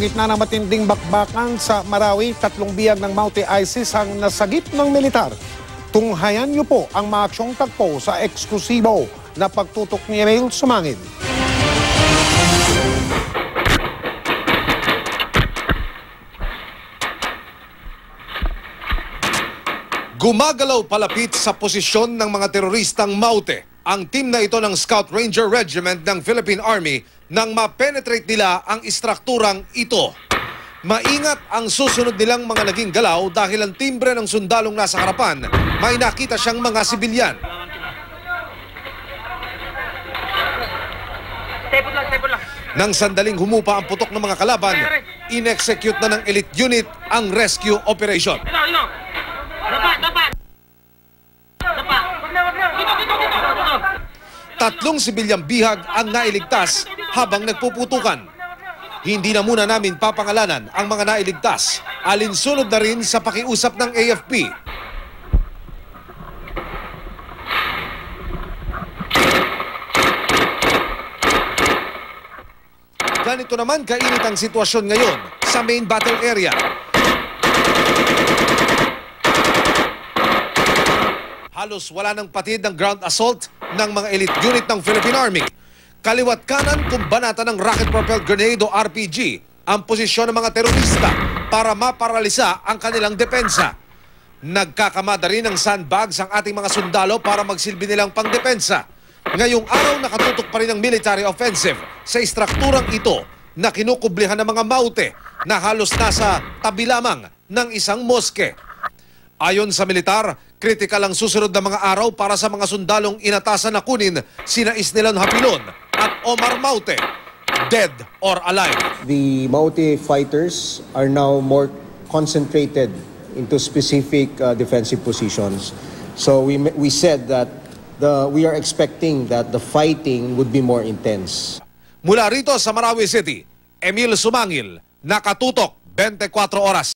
gitna ng matinding bakbakan sa Marawi, tatlong biyag ng Mount ISIS ang nasagip ng militar. Tunghayan niyo po ang maaksyong tagpo sa eksklusibo na pagtutok ni Emil Sumangil. Gumagalaw palapit sa posisyon ng mga teroristang Maute ang team na ito ng Scout Ranger Regiment ng Philippine Army nang ma-penetrate nila ang istrukturang ito. Maingat ang susunod nilang mga naging galaw dahil ang timbre ng sundalong nasa harapan may nakita siyang mga sibilyan. Nang sandaling humupa ang putok ng mga kalaban, in-execute na ng elite unit ang rescue operation. Ino, ino. Dapa, dapa. Dapa. Dito, dito. Dito. Tatlong sibilyang bihag ang nailigtas habang nagpuputukan. Hindi na muna namin papangalanan ang mga nailigtas. Alinsunod na rin sa pakiusap ng AFP. Ganito naman kainit ang sitwasyon ngayon sa main battle area. Halos wala nang patid ng ground assault ng mga elite unit ng Philippine Army. Kaliwat kanan kung banata ng rocket-propelled grenade o RPG ang posisyon ng mga terorista para maparalisa ang kanilang depensa. Nagkakamada rin ng sandbags ang ating mga sundalo para magsilbi nilang pangdepensa. Ngayong araw nakatutok pa rin ang military offensive sa istrukturang ito na kinukublihan ng mga maute na halos nasa tabi lamang ng isang moske. Ayon sa militar, kritikal ang susunod na mga araw para sa mga sundalong inatasan na kunin sina Isnilan Hapilon at Omar Maute, dead or alive. The Maute fighters are now more concentrated into specific uh, defensive positions. So we, we said that the, we are expecting that the fighting would be more intense. Mula rito sa Marawi City, Emil Sumangil, nakatutok 24 oras.